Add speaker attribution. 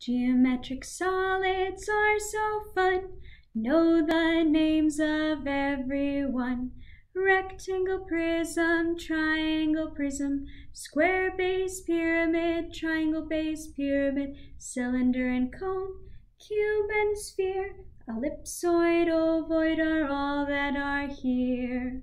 Speaker 1: Geometric solids are so fun. Know the names of everyone. Rectangle, prism, triangle, prism, square base, pyramid, triangle base, pyramid, cylinder and cone, cube and sphere, ellipsoid, ovoid are all that are here.